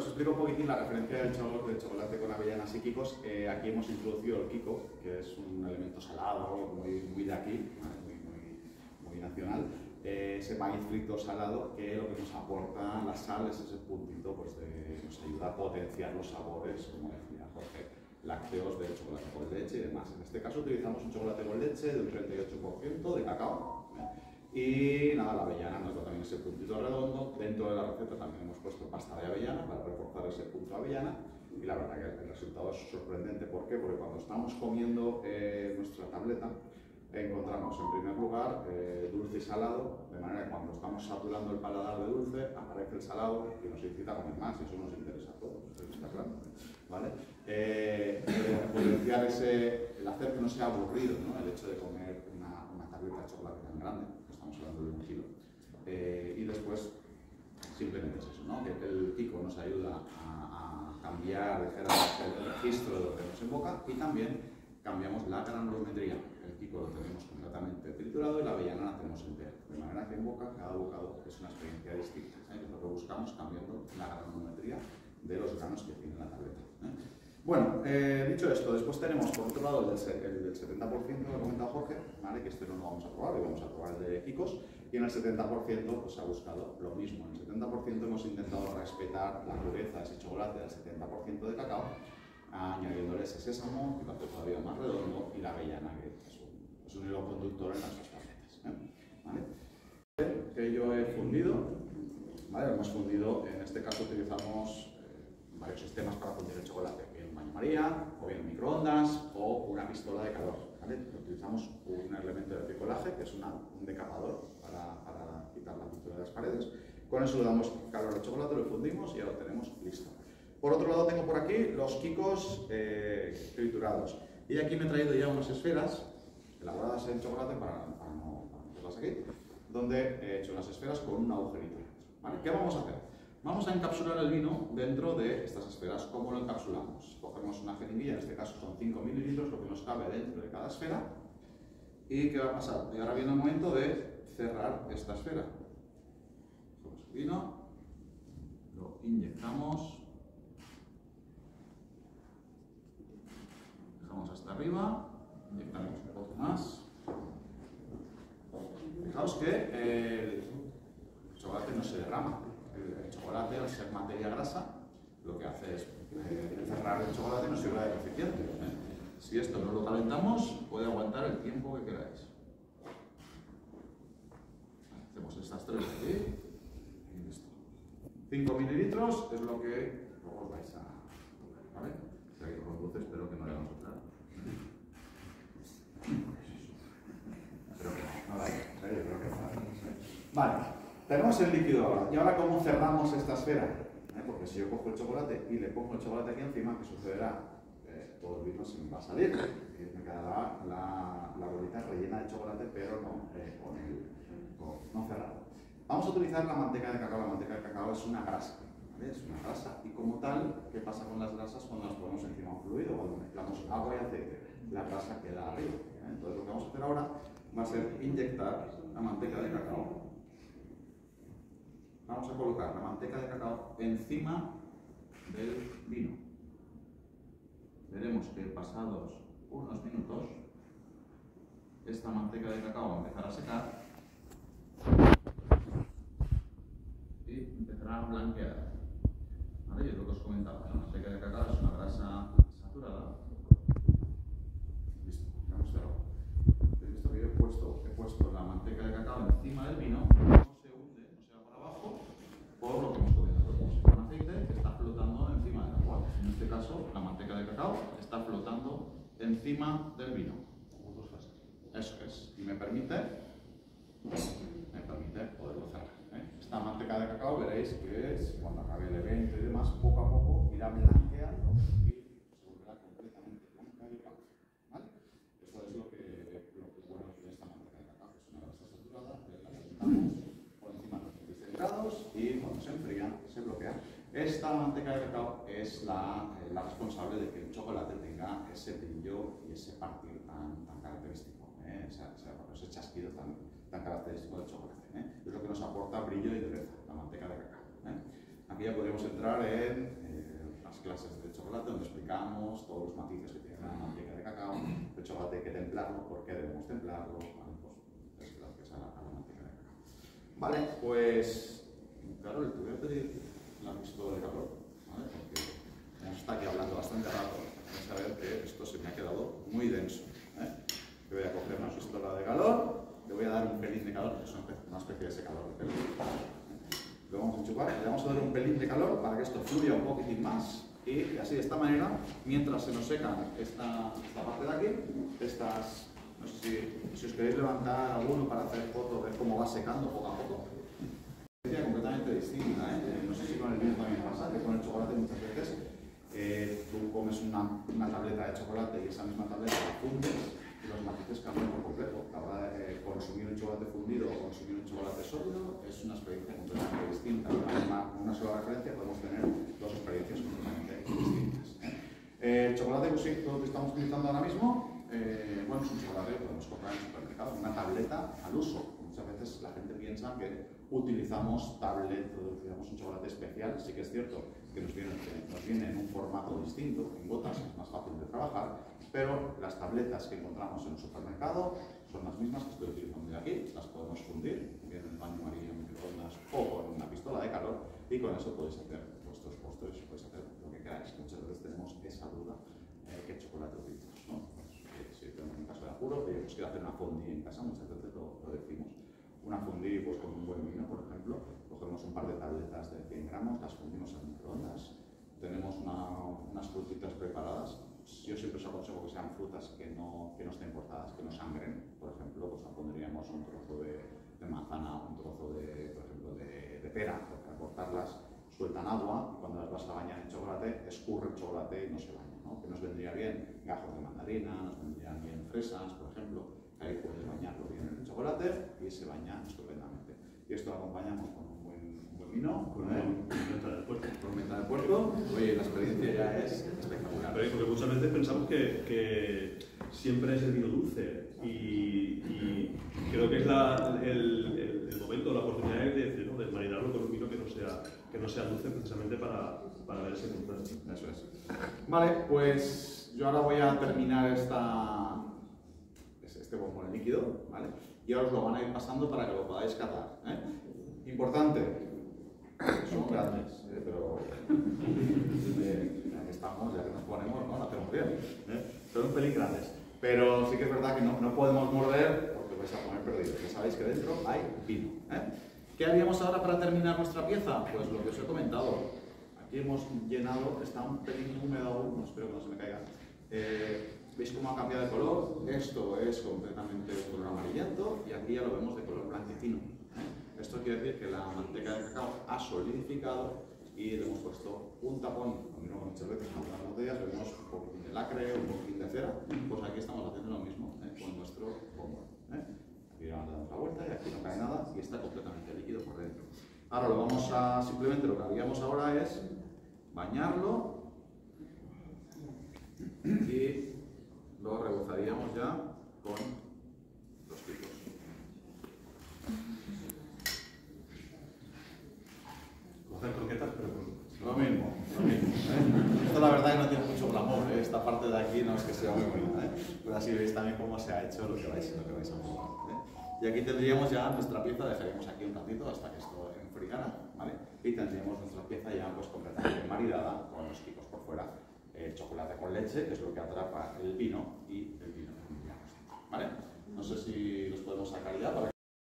os explico un poquitín la referencia del, chocolate con avellanas y quicos. Eh, aquí hemos introducido el kiko, que es un elemento salado, muy, muy de aquí, muy, muy, nacional. Eh, ese maíz frito salado que lo que nos aporta la sal es ese puntito pues, de, nos ayuda a potenciar los sabores, como decía Jorge, lácteos del chocolate con leche y demás. En este caso utilizamos un chocolate con leche de un 38% de cacao. Y nada, la avellana nos da también ese puntito redondo. Dentro de la receta también hemos puesto pasta de avellana para reforzar ese punto de avellana. Y la verdad que el resultado es sorprendente. ¿Por qué? Porque cuando estamos comiendo eh, nuestra tableta, encontramos en primer lugar eh, dulce y salado, de manera que cuando estamos saturando el paladar de dulce, aparece el salado y nos incita a comer más, y eso nos interesa a todos, está claro. ¿Vale? Eh, potenciar ese, el hacer que no sea aburrido, ¿no? el hecho de comer una, tableta de chocolate tan grande hablando de un kilo. Eh, y después, simplemente es eso, ¿no? que el pico nos ayuda a, cambiar, dejar el registro de lo que nos invoca y también cambiamos la granulometría. El pico lo tenemos completamente triturado y la avellana la tenemos entera. De manera que en boca cada bocado es una experiencia distinta. ¿eh? Es lo que buscamos cambiando la granulometría de los granos que tiene la tableta. ¿eh? Bueno, eh, dicho esto, después tenemos por otro lado el del, del 70% que ha comentado Jorge, ¿vale? que este no lo vamos a probar, hoy vamos a probar el de Kikos, y en el 70% pues, ha buscado lo mismo. En el 70% hemos intentado respetar la pureza ese chocolate del 70% de cacao, añadiéndole ese sésamo, que lo hace todavía más redondo, y la avellana, que es un, hilo conductor en las dos. ¿eh? Que yo he fundido, ¿vale? hemos fundido, en este caso utilizamos eh, varios sistemas para fundir el chocolate María, o bien microondas, o una pistola de calor. Utilizamos un elemento de bricolaje, que es un decapador para, para, quitar la pintura de las paredes. Con eso le damos calor al chocolate, lo fundimos y ya lo tenemos listo. Por otro lado tengo por aquí los kikos eh, triturados. Y aquí me he traído ya unas esferas elaboradas en chocolate para, no meterlas aquí, donde he hecho unas esferas con un agujerito. ¿Qué vamos a hacer? Vamos a encapsular el vino dentro de estas esferas. ¿Cómo lo encapsulamos? Cogemos una jeringuilla, en este caso son 5 mililitros, lo que nos cabe dentro de cada esfera. ¿Y qué va a pasar? Y ahora viene el momento de cerrar esta esfera. Cogemos el vino, lo inyectamos, dejamos hasta arriba, inyectamos un poco más. Fijaos que el chocolate no se derrama, chocolate, al ser materia grasa, lo que hace es eh, encerrar el chocolate y nos sirve de coeficiente. ¿eh? Si esto no lo calentamos, puede aguantar el tiempo que queráis. Hacemos estas tres aquí y listo. 5 mililitros es lo que luego os vais a... ¿Vale? Si hay con espero que no le vamos a entrar. Espero que no. No, creo que no. Vale. Tenemos el líquido ahora. ¿Y ahora cómo cerramos esta esfera? ¿Eh? Porque si yo cojo el chocolate y le pongo el chocolate aquí encima, ¿qué sucederá? Eh, todo el vino se me va a salir. Me quedará la, la bolita rellena de chocolate, pero no, eh, con el, no cerrado. Vamos a utilizar la manteca de cacao. La manteca de cacao es una grasa. ¿vale? Es una grasa. Y como tal, ¿qué pasa con las grasas cuando las ponemos encima un fluido? Cuando mezclamos agua y aceite, la grasa queda arriba. Entonces lo que vamos a hacer ahora va a ser inyectar la manteca de cacao vamos a colocar la manteca de cacao encima del vino. Veremos que pasados unos minutos esta manteca de cacao va a empezar a secar y empezará a blanquear. ¿Vale? Y es lo que os comentaba, manteca de cacao es una grasa saturada. Listo, ya hemos cerrado. Visto que yo he puesto, he puesto la manteca de cacao encima del vino, por lo que hemos comentado. un aceite que está flotando encima del agua. En este caso, la manteca de cacao está flotando encima del vino. Eso es. Y me permite, me permite poderlo cerrar. ¿eh? Esta manteca de cacao veréis que es, cuando acabe el evento y demás, poco a poco irá blanqueando y se volverá completamente blanca y blanca. ¿vale? Esto es lo que, lo que bueno de esta manteca de cacao, que es una grasa saturada, la calentamos y cuando se enfría se bloquea. Esta manteca de cacao es la, eh, la responsable de que el chocolate tenga ese brillo y ese partir tan, tan característico, ¿eh? ese, ese, chasquido tan, tan característico del chocolate. ¿eh? Es lo que nos aporta brillo y dureza, la manteca de cacao. ¿eh? Aquí ya podríamos entrar en eh, las clases de chocolate donde explicamos todos los matices que tiene la manteca de cacao, el chocolate hay que templarlo, por qué debemos templarlo, ¿vale? pues es gracias a la, a la manteca de cacao. Vale, pues, claro, a pedir la pistola de calor, estado aquí hablando bastante rato, vais a ver que esto se me ha quedado muy denso. ¿eh? Voy a coger una pistola de calor, le voy a dar un pelín de calor, que es una especie de secador de pelo. Lo vamos a enchufar, le vamos a dar un pelín de calor para que esto fluya un poquitín más y así de esta manera, mientras se nos secan esta, esta parte de aquí, estas, no sé si, si, os queréis levantar alguno para hacer fotos, ver cómo va secando poco a poco. Es completamente distinta, ¿eh? no sé si con el vino también pasa, que con el chocolate muchas veces eh, una, una, tableta de chocolate y esa misma tableta la fundes y los matices cambian por completo. Eh, consumir un chocolate fundido o consumir un chocolate sólido es una experiencia completamente distinta. Una, una sola referencia podemos tener dos experiencias completamente distintas. ¿eh? El chocolate pues, que estamos utilizando ahora mismo, eh, bueno, es un chocolate que podemos comprar en el supermercado, una tableta al uso. Muchas veces la gente piensa que utilizamos tablet, utilizamos un chocolate especial, sí que es cierto que nos viene, que nos viene en un formato distinto, en gotas, es más fácil de trabajar, pero las tabletas que encontramos en el supermercado son las mismas que estoy utilizando aquí, las podemos fundir, bien en el baño amarillo, microondas o con una pistola de calor y con eso podéis hacer vuestros postres, podéis hacer lo que queráis. Muchas veces tenemos esa duda, eh, ¿qué chocolate utilizamos? ¿no? Pues, si tenemos un caso de apuro, que hacer una fondue en casa, muchas veces lo, lo decimos. Una fondue pues, con un buen vino, por ejemplo, cogemos un par de tabletas de 100 gramos, las fundimos en microondas, tenemos una, unas frutitas preparadas, yo siempre os aconsejo que sean frutas que no, que no estén cortadas, que no sangren. Por ejemplo, pues pondríamos un trozo de, de, manzana, un trozo de, por ejemplo, de, de, pera, porque al cortarlas sueltan agua y cuando las vas a bañar en chocolate, escurre el chocolate y no se baña. ¿no? Que nos vendría bien gajos de mandarina, nos vendrían bien fresas, por ejemplo, ahí puedes bañarlo bien en el chocolate y se baña estupendamente. Y esto lo acompañamos con un buen, un buen vino, con ¿eh? menta del puerto. Con menta del puerto. Oye, la experiencia ya es espectacular. Pero porque muchas veces pensamos que, que siempre es el vino dulce y, y creo que es la, el, el, el, momento, la oportunidad de, de, ¿no? de marinarlo con un vino que no sea, que no sea dulce precisamente para, para ver ese contraste. Eso es. Vale, pues yo ahora voy a terminar esta, este bombón líquido, ¿vale? Y ahora os lo van a ir pasando para que lo podáis catar. ¿eh? Importante, son grandes, ¿eh? pero eh, ya que estamos, ya que nos ponemos, ¿no? Lo hacemos bien. ¿eh? Son un pelín grandes. Pero sí que es verdad que no, no podemos morder porque vais a poner perdidos. Ya sabéis que dentro hay vino. ¿eh? ¿Qué haríamos ahora para terminar nuestra pieza? Pues lo que os he comentado. Aquí hemos llenado, está un pelín húmedo aún, espero que no se me caiga. Eh, ¿Veis cómo ha cambiado de color? Esto es completamente de color amarillento y aquí ya lo vemos de color blanquecino. Esto quiere decir que la manteca de cacao ha solidificado y le hemos puesto un tapón. Mismo muchas veces en las botellas le vemos un poquitín de lacre, un poquitín de cera. Pues aquí estamos haciendo lo mismo ¿eh? con nuestro bombón. ¿eh? Aquí le damos la vuelta y aquí no cae nada y está completamente líquido por dentro. Ahora lo vamos a, simplemente lo que haríamos ahora es bañarlo y lo rebozaríamos ya con los picos. Hacer croquetas, pero con... Lo mismo, lo mismo. ¿eh? Esto la verdad que no tiene mucho glamour, ¿eh? esta parte de aquí no es que sea muy bonita, ¿eh? pero así veis también cómo se ha hecho lo que vais, lo que vais a probar. ¿eh? Y aquí tendríamos ya nuestra pieza, dejaríamos aquí un ratito hasta que esto enfriara, ¿vale? Y tendríamos nuestra pieza ya pues completamente maridada con los picos por fuera el chocolate con leche, que es lo que atrapa el vino, y el vino ¿vale? No sé si los podemos sacar ya para